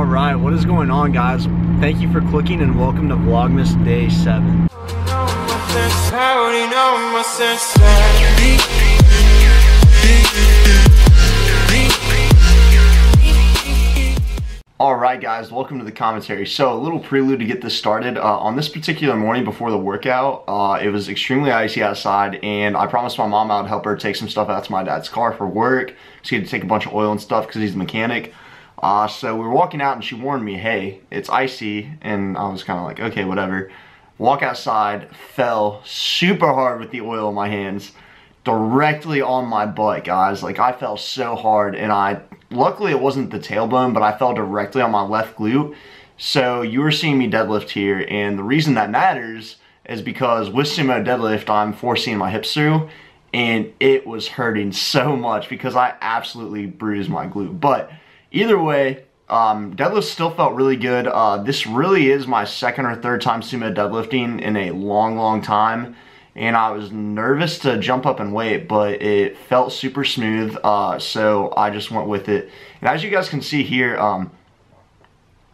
All right, what is going on guys? Thank you for clicking and welcome to Vlogmas Day 7. Alright guys, welcome to the commentary. So a little prelude to get this started. Uh, on this particular morning before the workout, uh, it was extremely icy outside and I promised my mom I would help her take some stuff out to my dad's car for work. She had to take a bunch of oil and stuff because he's a mechanic. Uh, so we were walking out and she warned me, hey, it's icy. And I was kind of like, okay, whatever. Walk outside, fell super hard with the oil in my hands directly on my butt, guys. Like I fell so hard and I, luckily it wasn't the tailbone, but I fell directly on my left glute. So you were seeing me deadlift here and the reason that matters is because with sumo deadlift, I'm forcing my hips through and it was hurting so much because I absolutely bruised my glute. But either way, um, deadlift still felt really good. Uh, this really is my second or third time sumo deadlifting in a long, long time and I was nervous to jump up and weight, but it felt super smooth, uh, so I just went with it. And as you guys can see here, um,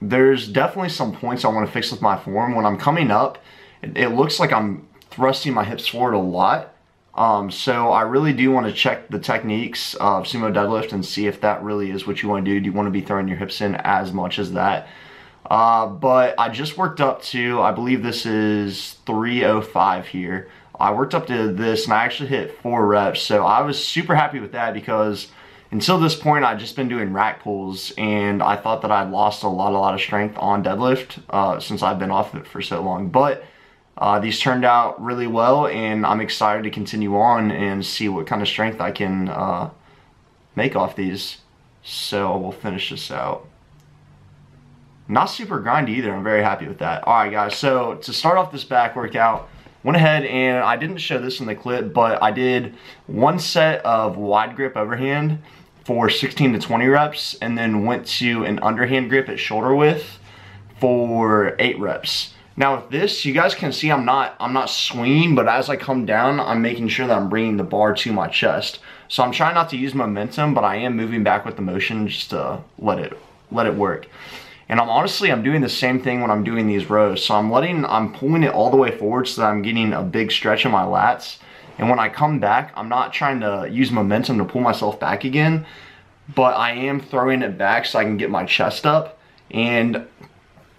there's definitely some points I want to fix with my form. When I'm coming up, it looks like I'm thrusting my hips forward a lot, um, so I really do want to check the techniques of sumo deadlift and see if that really is what you want to do. Do you want to be throwing your hips in as much as that? Uh, but I just worked up to, I believe this is 305 here. I worked up to this and I actually hit four reps. So I was super happy with that because until this point I'd just been doing rack pulls and I thought that I'd lost a lot, a lot of strength on deadlift uh, since I've been off of it for so long. But uh, these turned out really well and I'm excited to continue on and see what kind of strength I can uh, make off these. So we'll finish this out. Not super grindy either. I'm very happy with that. All right, guys. So to start off this back workout, went ahead and I didn't show this in the clip, but I did one set of wide grip overhand for 16 to 20 reps and then went to an underhand grip at shoulder width for eight reps. Now with this, you guys can see I'm not I'm not swinging, but as I come down, I'm making sure that I'm bringing the bar to my chest. So I'm trying not to use momentum, but I am moving back with the motion just to let it let it work. And I'm honestly, I'm doing the same thing when I'm doing these rows. So I'm letting, I'm pulling it all the way forward so that I'm getting a big stretch in my lats. And when I come back, I'm not trying to use momentum to pull myself back again, but I am throwing it back so I can get my chest up. And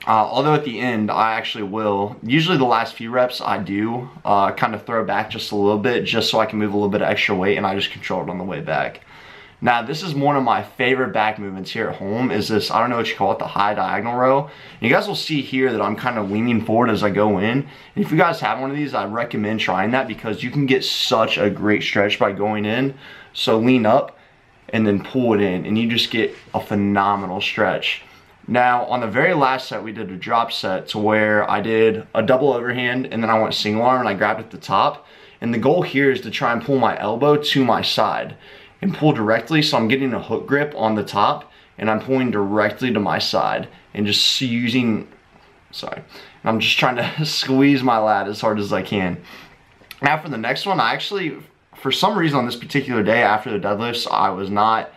uh, although at the end, I actually will, usually the last few reps I do uh, kind of throw back just a little bit just so I can move a little bit of extra weight and I just control it on the way back. Now, this is one of my favorite back movements here at home is this, I don't know what you call it, the high diagonal row. You guys will see here that I'm kind of leaning forward as I go in. And if you guys have one of these, I recommend trying that because you can get such a great stretch by going in. So lean up and then pull it in and you just get a phenomenal stretch. Now, on the very last set, we did a drop set to where I did a double overhand and then I went single arm and I grabbed at the top. And the goal here is to try and pull my elbow to my side and pull directly so I'm getting a hook grip on the top and I'm pulling directly to my side and just using, sorry, I'm just trying to squeeze my lat as hard as I can. Now for the next one, I actually, for some reason on this particular day after the deadlifts, I was not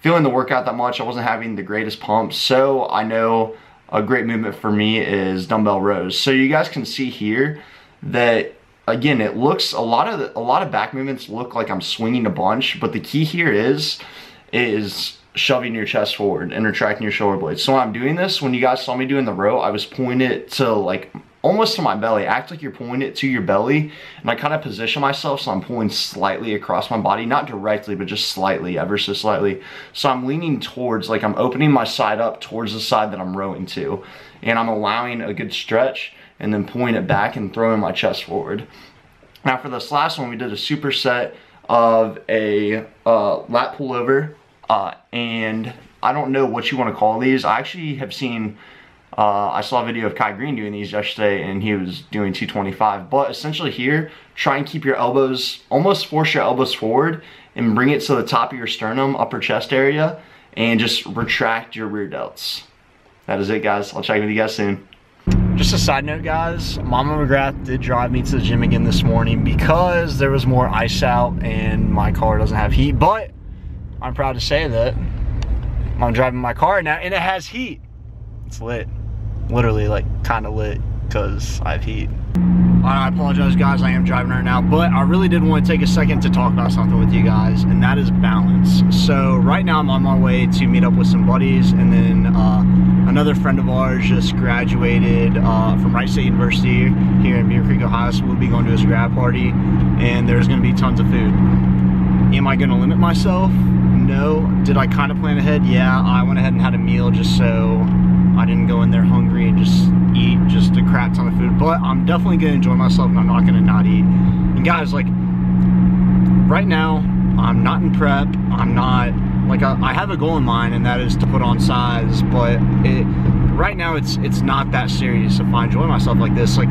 feeling the workout that much. I wasn't having the greatest pump. So I know a great movement for me is dumbbell rows. So you guys can see here that again, it looks a lot of the, a lot of back movements look like I'm swinging a bunch, but the key here is is shoving your chest forward and retracting your shoulder blades. So when I'm doing this, when you guys saw me doing the row, I was pulling it to like almost to my belly. Act like you're pulling it to your belly. And I kind of position myself so I'm pulling slightly across my body, not directly, but just slightly, ever so slightly. So I'm leaning towards, like I'm opening my side up towards the side that I'm rowing to. And I'm allowing a good stretch and then pulling it back and throwing my chest forward. Now for this last one, we did a superset of a uh, lat pullover, uh, and I don't know what you want to call these. I actually have seen, uh, I saw a video of Kai Greene doing these yesterday, and he was doing 225. But essentially here, try and keep your elbows, almost force your elbows forward, and bring it to the top of your sternum, upper chest area, and just retract your rear delts. That is it, guys. I'll check in with you guys soon. Just a side note, guys, Mama McGrath did drive me to the gym again this morning because there was more ice out and my car doesn't have heat, but I'm proud to say that I'm driving my car now and it has heat. It's lit. Literally, like, kind of lit because I have heat. I apologize guys, I am driving right now, but I really did want to take a second to talk about something with you guys, and that is balance. So right now I'm on my way to meet up with some buddies, and then uh, another friend of ours just graduated uh, from Wright State University here in Beavercreek, Ohio, so we'll be going to his grad party, and there's going to be tons of food. Am I going to limit myself? No. Did I kind of plan ahead? Yeah, I went ahead and had a meal just so I didn't go in there hungry and just eat just a crap ton of food. But I'm definitely gonna enjoy myself and I'm not gonna not eat. And guys, like, right now, I'm not in prep. I'm not, like, I, I have a goal in mind and that is to put on size, but it, right now it's it's not that serious if I enjoy myself like this. Like,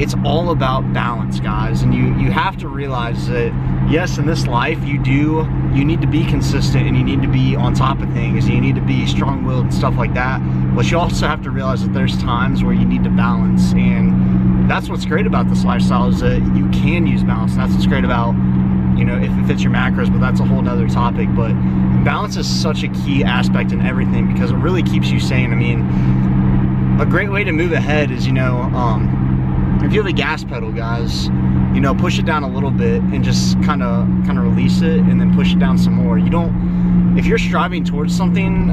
it's all about balance, guys. And you, you have to realize that, yes, in this life, you do, you need to be consistent and you need to be on top of things. You need to be strong-willed and stuff like that but you also have to realize that there's times where you need to balance and that's what's great about this lifestyle is that you can use balance that's what's great about you know if it fits your macros but that's a whole nother topic. But balance is such a key aspect in everything because it really keeps you sane. I mean a great way to move ahead is you know um, if you have a gas pedal guys you know push it down a little bit and just kind of kind of release it and then push it down some more you don't if you're striving towards something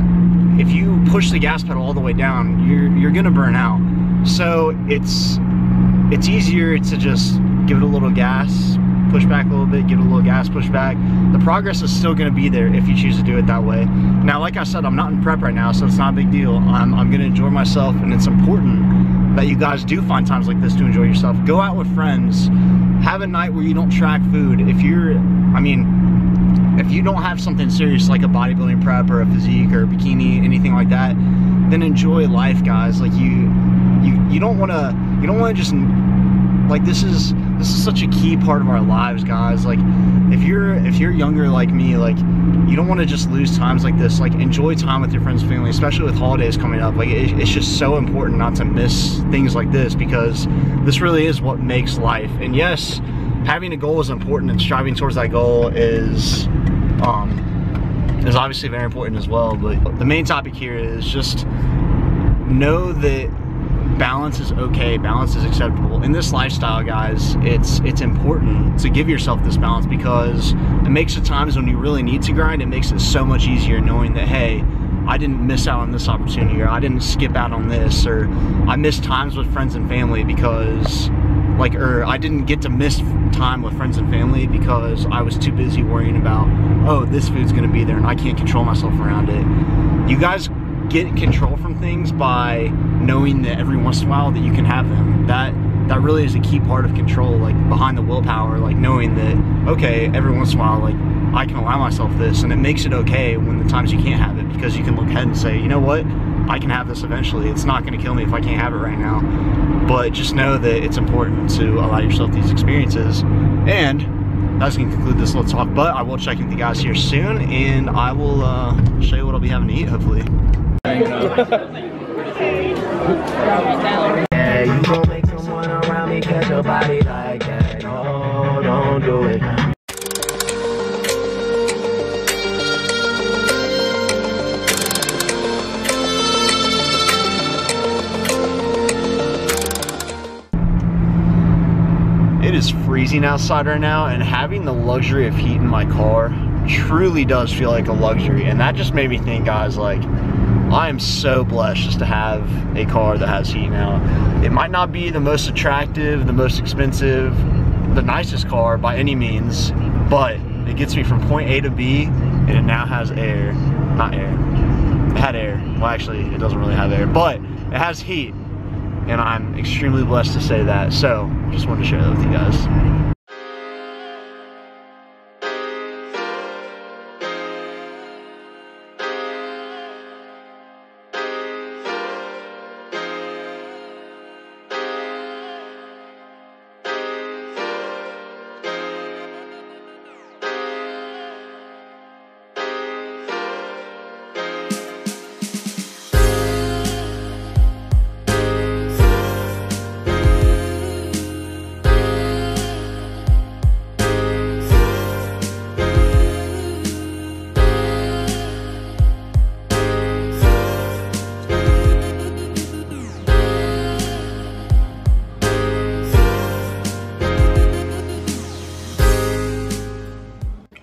if you push the gas pedal all the way down, you're you're gonna burn out. So it's it's easier to just give it a little gas, push back a little bit, give it a little gas, push back. The progress is still gonna be there if you choose to do it that way. Now, like I said, I'm not in prep right now, so it's not a big deal. I'm, I'm gonna enjoy myself and it's important that you guys do find times like this to enjoy yourself. Go out with friends, have a night where you don't track food. If you're, I mean, if you don't have something serious like a bodybuilding prep or a physique or a bikini, anything like that, then enjoy life, guys. Like you, you, you don't want to, you don't want to just like this is this is such a key part of our lives, guys. Like if you're if you're younger like me, like you don't want to just lose times like this. Like enjoy time with your friends family, especially with holidays coming up. Like it, it's just so important not to miss things like this because this really is what makes life. And yes, having a goal is important and striving towards that goal is um, is obviously very important as well. But the main topic here is just know that balance is okay balance is acceptable. In this lifestyle guys it's it's important to give yourself this balance because it makes the times when you really need to grind it makes it so much easier knowing that hey I didn't miss out on this opportunity or I didn't skip out on this or I missed times with friends and family because like or I didn't get to miss time with friends and family because I was too busy worrying about oh this food's gonna be there and I can't control myself around it. You guys get control from things by knowing that every once in a while that you can have them that that really is a key part of control like behind the willpower like knowing that okay every once in a while like I can allow myself this and it makes it okay when the times you can't have it because you can look ahead and say you know what I can have this eventually. It's not going to kill me if I can't have it right now. But just know that it's important to allow yourself these experiences. And that's going to conclude this little talk. But I will check in with you guys here soon, and I will uh, show you what I'll be having to eat, hopefully. it. is freezing outside right now and having the luxury of heat in my car truly does feel like a luxury. And that just made me think, guys, like, I am so blessed just to have a car that has heat now. It might not be the most attractive, the most expensive, the nicest car by any means, but it gets me from point A to B and it now has air, not air, it had air. Well, actually, it doesn't really have air, but it has heat and I'm extremely blessed to say that. So just wanted to share that with you guys.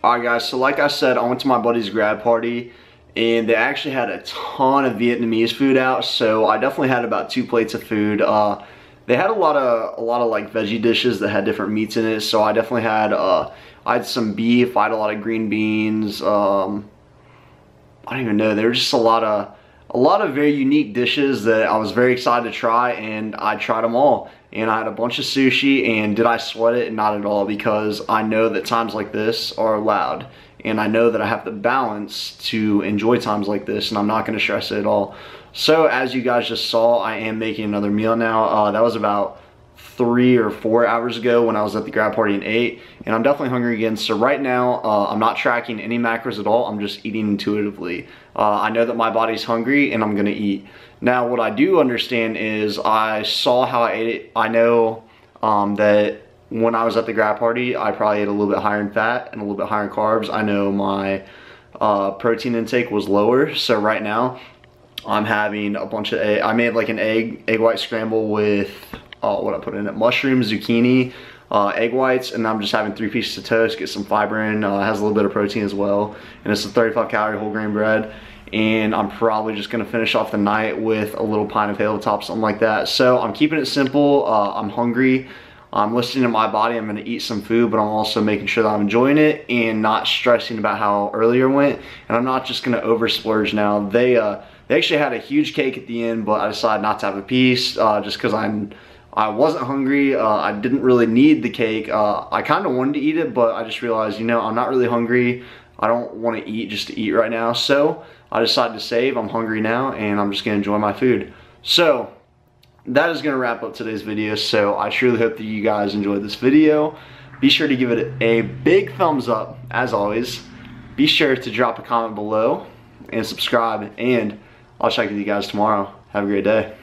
Alright guys, so like I said, I went to my buddy's grad party and they actually had a ton of Vietnamese food out, so I definitely had about two plates of food. Uh, they had a lot of a lot of like veggie dishes that had different meats in it, so I definitely had uh, I had some beef, I had a lot of green beans. Um, I don't even know. There were just a lot of a lot of very unique dishes that I was very excited to try, and I tried them all. And I had a bunch of sushi, and did I sweat it? Not at all, because I know that times like this are allowed and I know that I have the balance to enjoy times like this and I'm not going to stress it at all. So as you guys just saw, I am making another meal now. Uh, that was about three or four hours ago when I was at the grad party and ate and I'm definitely hungry again so right now uh, I'm not tracking any macros at all I'm just eating intuitively uh, I know that my body's hungry and I'm gonna eat now what I do understand is I saw how I ate it I know um, that when I was at the grad party, I probably ate a little bit higher in fat and a little bit higher in carbs. I know my uh, protein intake was lower. So right now I'm having a bunch of, egg. I made like an egg, egg white scramble with, uh, what I put in it, mushrooms, zucchini, uh, egg whites, and I'm just having three pieces of toast, get some fiber in, uh, has a little bit of protein as well. And it's a 35 calorie whole grain bread. And I'm probably just gonna finish off the night with a little pint of Halo Top, something like that. So I'm keeping it simple, uh, I'm hungry. I'm listening to my body. I'm going to eat some food, but I'm also making sure that I'm enjoying it and not stressing about how earlier went. And I'm not just going to over splurge now. They uh, they actually had a huge cake at the end, but I decided not to have a piece uh, just because I'm I wasn't hungry. Uh, I didn't really need the cake. Uh, I kind of wanted to eat it, but I just realized, you know, I'm not really hungry. I don't want to eat just to eat right now. So I decided to save. I'm hungry now, and I'm just going to enjoy my food. So that is going to wrap up today's video. So I truly hope that you guys enjoyed this video. Be sure to give it a big thumbs up, as always. Be sure to drop a comment below and subscribe. And I'll check with you guys tomorrow. Have a great day.